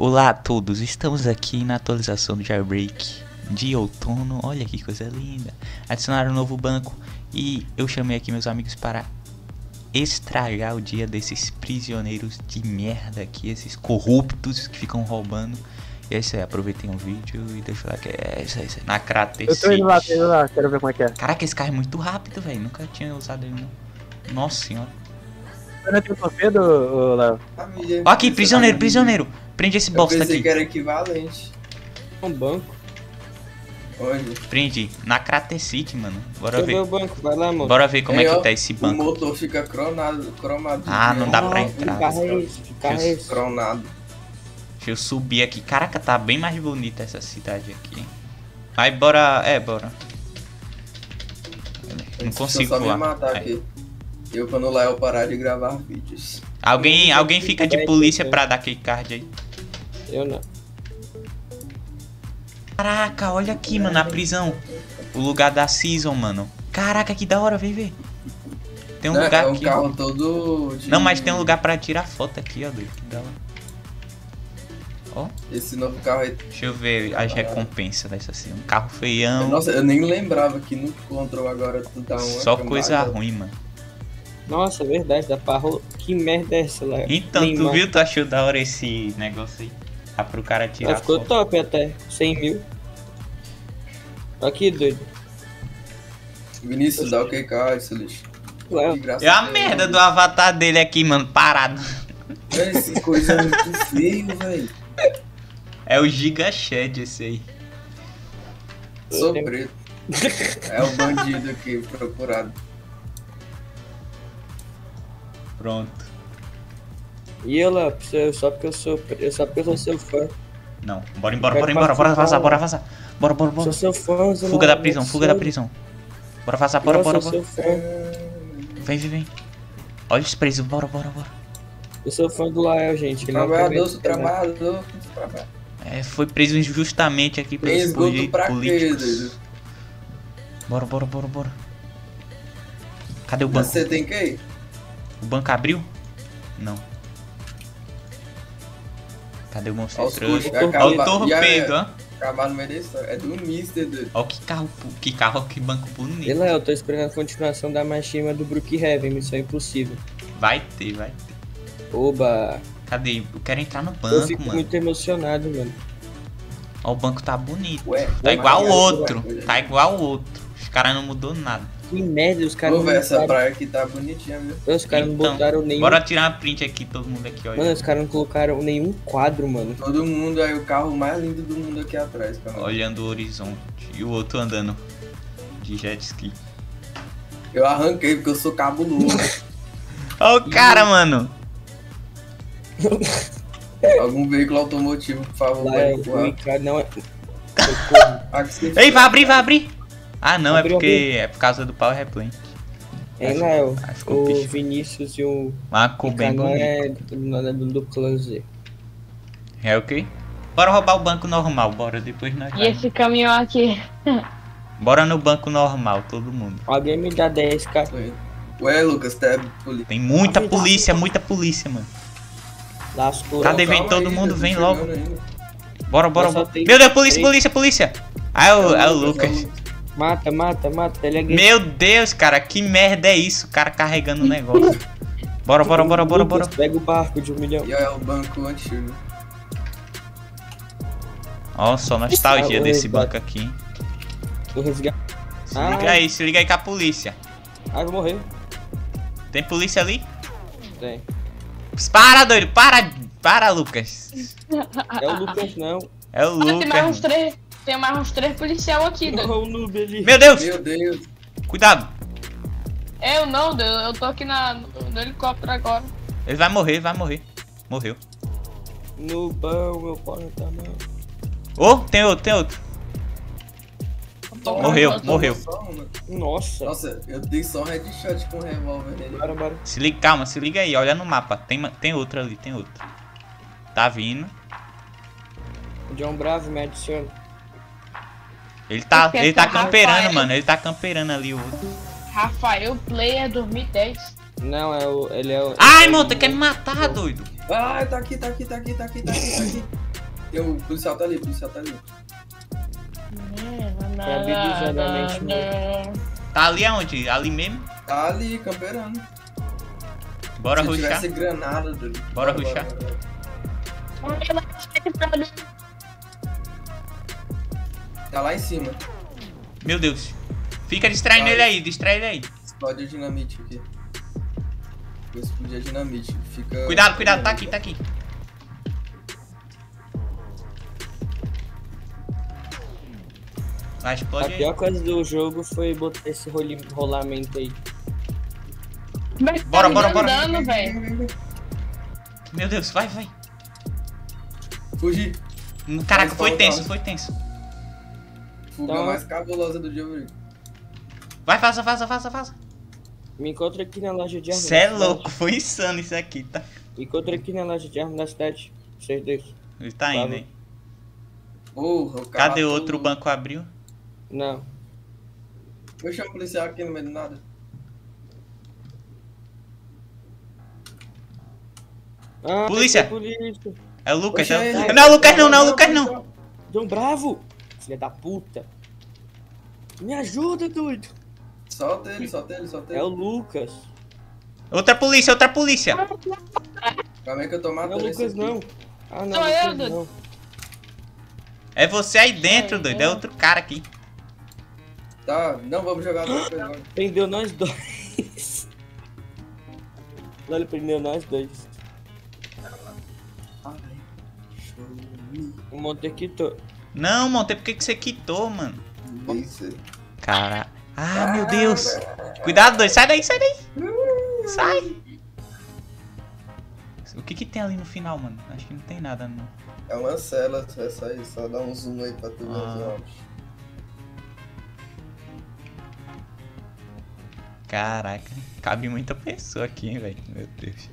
Olá a todos, estamos aqui na atualização do Jailbreak de outono. Olha que coisa linda! Adicionaram um novo banco e eu chamei aqui meus amigos para estragar o dia desses prisioneiros de merda aqui, esses corruptos que ficam roubando. E é isso aí, aproveitem o vídeo e deixa eu like. É isso aí, isso aí. Na Crater Eu tô indo lá, tô indo lá, quero ver como é que é. Caraca, esse carro é muito rápido, velho. Nunca tinha usado ele, não. Nossa senhora. Você não tem torpedo, Léo? Aqui, prisioneiro, prisioneiro. Prende esse Eu bosta pensei aqui. que era equivalente. Um banco. Onde? Prende. Na Crater City, mano. Bora eu ver o banco, vai lá, mano. Bora ver como é que ó, tá esse O banco. motor fica cronado, cromado. Ah, não dá pra entrar. Que carro é esse? Que carro é esse? Cronado. Deixa eu subir aqui. Caraca, tá bem mais bonita essa cidade aqui. Aí bora. É, bora. Não consigo eu só me voar. matar Aí. aqui. Eu quando lá eu parar de gravar vídeos. Alguém, alguém fica de polícia pra dar aquele card aí. Eu não. Caraca, olha aqui, mano, a prisão. O lugar da season, mano. Caraca, que da hora, vem ver. Tem um Né? lugar é um aqui. carro todo. de- Não, mas tem um lugar pra tirar foto aqui, ó, doido. Que da hora. Ó, Esse novo carro aí. deixa eu ver as recompensas dessa assim. Um carro feião. Nossa, eu nem lembrava que no control agora tu dá uma. Só coisa ruim, mano. Nossa, é verdade, dá pra ro... Que merda é essa lá? Então, tu viu? Tu achou da hora esse negócio aí? Dá pro cara tirar Ela ficou foto. top até. 100 mil. Aqui, doido. Vinícius, dá o que carro, esse lixo. É a tem, merda do avatar dele aqui, mano, parado. Esse coisa é muito feio, velho. É o Giga Shed esse aí. Sou preto. É o bandido aqui procurado. Pronto. E eu lá, só porque eu sou. Eu só porque eu sou seu fã. Não, bora embora, bora embora, bora vazar, bora vazar. Bora, bora, bora. Sou seu fã, Fuga da prisão, fuga da prisão. Bora vazar, bora, bora, sou bora. seu fã. Vem, vem, vem. Olha os presos, bora, bora, bora. Eu sou fã do Lael, gente. ele não Trabalhador, sou nada. trabalhador, sou trabalhador. É, foi preso injustamente aqui pelos políticos. Bora, bora, bora, bora. Cadê o banco? Você tem que ir? O banco abriu? Não. Cadê o monstro Olha o torpedo, ó. Acabar no meio da história. É do Mister, doido. Olha que carro, que carro, que banco E bonito. Léo, eu tô esperando a continuação da machinima do Brookhaven, Missão Impossível. Vai ter, vai ter. Oba! Cadê? Eu quero entrar no eu banco, fico mano. muito emocionado, mano. Ó, o banco tá bonito. Ué, Tá mas igual o outro. Tá igual o outro. Os caras não mudou nada. Que merda, os caras Pô, não velho, essa botaram... praia aqui tá bonitinha, viu? Os caras não Então, botaram nenhum... Bora tirar uma print aqui, todo mundo aqui, Mano, olha. os caras não colocaram nenhum quadro, mano. Todo mundo aí, o carro mais lindo do mundo aqui atrás, cara. Olhando o horizonte. E o outro andando de jet ski. Eu arranquei porque eu sou cabuloso. Olha o cara, mano. Algum veículo automotivo, por favor, Lá é. Ricardo não é... Ei, vai abrir, vai abrir. Ah, não, é porque é por causa do Power Replant. Hein, Léo? Acho que ficou O picho. Vinícius e o Mas ficou bem Ricardo bonito. é do, do, clã Z. É o quê? Bora roubar o banco normal, bora, depois nós E vai. esse caminhão aqui? Bora no banco normal, todo mundo. Alguém me dá 10k. Tô indo. Ué, Lucas, tá polícia. Tem muita Ai, polícia, muita polícia, mano. Lascou. Cadê? Calma vem todo mundo, tô vem logo. ainda. Bora, bora, bora. Meu Deus, polícia, polícia, polícia. Ah, é o, é o Lucas. Mata, mata, mata. Ele é gay. Meu Deus, cara, que merda é isso? O cara carregando o negócio. Bora, bora, bora, bora, bora. Lucas, Pega o barco de um milhão. E é o banco antigo. Ó, só nostalgia Ah, desse banco aqui. Do resgate. Se Ah. liga aí, se liga aí com a polícia. Ah, vou morrer. Tem polícia ali? Tem. Para, doido, para, para, Lucas. É o Lucas, não. É o Ah, tem mais uns Lucas. três. Tem mais uns três policial aqui, doido. Olha o noob ali. Meu Deus, Meu Deus. cuidado. Eu não. Eu tô aqui na, no, no helicóptero agora. Ele vai morrer, ele vai morrer. Morreu. Nubão, meu pau na tua mão. Ô, tem outro, tem outro. Toma, Morreu, morreu. Nossa. Nossa, eu dei só um headshot com um revólver nele. Bora, bora. Se liga, calma, se liga aí, olha no mapa. Tem, tem outro ali, tem outro. Tá vindo. John Bravo me adiciona. Ele tá, ele tá camperando, Rafael- mano. Ele tá camperando ali o outro. Rafael Player 2010. Não, é o. Ele é o. Ai, é o- mano, tu quer me matar, doido. Ah, tá aqui, tá aqui, tá aqui, tá aqui, tá aqui, tá aqui. Tem o policial tá ali, o policial tá ali. abusivamente Tá ali aonde? Ali mesmo? Tá ali, camperando. Bora Se ruxar. granada, doido. Bora rushar. Tá lá em cima. Meu Deus. Fica distraindo Vai. ele aí, distrai ele aí. Explode a dinamite aqui. Vou explodir a dinamite. Fica. Cuidado, cuidado, tá aqui, tá aqui. Vai, A explode aí. pior coisa do jogo foi botar esse rolamento aí. Bora, bora, bora. Tá Andando, velho. Meu Deus, vai, vai. Fugir. Caraca, foi tenso, foi tenso. Fuga Tá. mais cabulosa do dia, velho. Vai, vaza, vaza, vaza, vaza. Me encontra aqui na loja de armas. Cê é louco, foi insano isso aqui, tá? Me encontra aqui na loja de armas da cidade. Vocês dois. Ele tá indo, hein? Porra, o cara. Cadê todo- outro banco abriu? Não. Eu chamo o policial aqui no meio do nada. Ah, Polícia! é polícia. É o Lucas, Puxa é o... ele. Não, Lucas não, não, Lucas não. Dom Bravo! Filha da puta. Me ajuda, doido. Solta ele, solta ele, solta É o ele. Lucas. Outra polícia, outra polícia. Calma aí que eu tô Não é o matando Lucas, aqui. não. Ah, não. Sou Lucas eu, doido. não. É você aí dentro, É, doido. É é. outro cara aqui. Tá, não vamos jogar. Prendeu nós dois. Ele prendeu nós dois. Show me. O Montequito. Não, Monte, por que, que você quitou, mano? Isso. Cara. Ah, meu Deus. Cuidado, doido. Sai daí, sai daí. Sai. O que que tem ali no final, mano? Acho que não tem nada, não. É uma cela, é só isso. Só dá um zoom aí pra tu ver Ah. os. Caraca. Cabe muita pessoa aqui, hein, velho. Meu Deus.